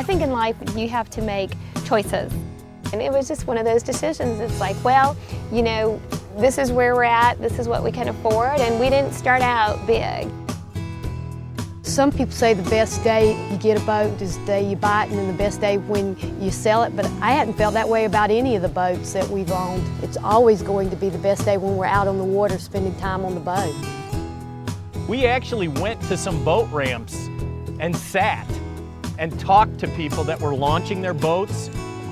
I think in life you have to make choices. And it was just one of those decisions. It's like, well, you know, this is where we're at, this is what we can afford, and we didn't start out big. Some people say the best day you get a boat is the day you buy it and then the best day when you sell it, but I hadn't felt that way about any of the boats that we've owned. It's always going to be the best day when we're out on the water spending time on the boat. We actually went to some boat ramps and sat and talked to people that were launching their boats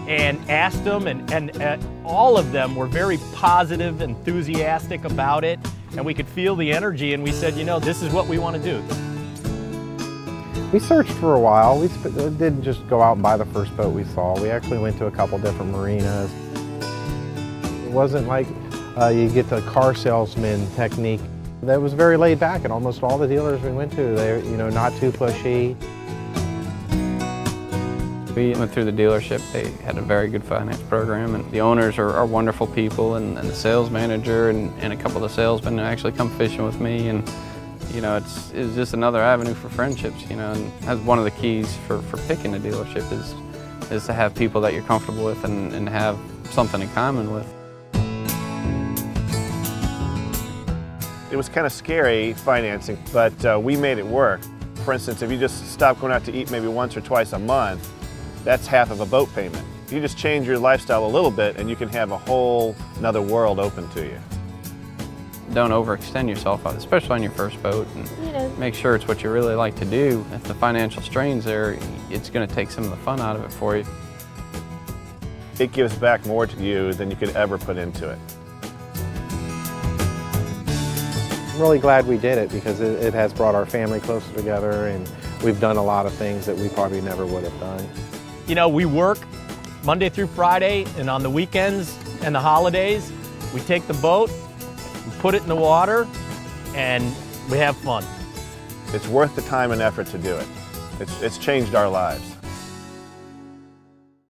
and asked them, and, and uh, all of them were very positive, enthusiastic about it, and we could feel the energy, and we said, you know, this is what we want to do. We searched for a while. We uh, didn't just go out and buy the first boat we saw. We actually went to a couple different marinas. It wasn't like uh, you get the car salesman technique. That was very laid back, and almost all the dealers we went to, they're you know not too pushy. We went through the dealership. They had a very good finance program, and the owners are, are wonderful people, and, and, the sales manager and, and a couple of the salesmen actually come fishing with me, and you know, it's, it's just another avenue for friendships, you know, and that's one of the keys for, for picking a dealership is, is to have people that you're comfortable with and, and have something in common with. It was kind of scary financing, but uh, we made it work. For instance, if you just stop going out to eat maybe once or twice a month, that's half of a boat payment. You just change your lifestyle a little bit and you can have a whole another world open to you. Don't overextend yourself, especially on your first boat. And you know. Make sure it's what you really like to do. If the financial strain's there, it's going to take some of the fun out of it for you. It gives back more to you than you could ever put into it. I'm really glad we did it because it, it has brought our family closer together and we've done a lot of things that we probably never would have done. You know, we work Monday through Friday, and on the weekends and the holidays, we take the boat, we put it in the water, and we have fun. It's worth the time and effort to do it. It's, it's changed our lives.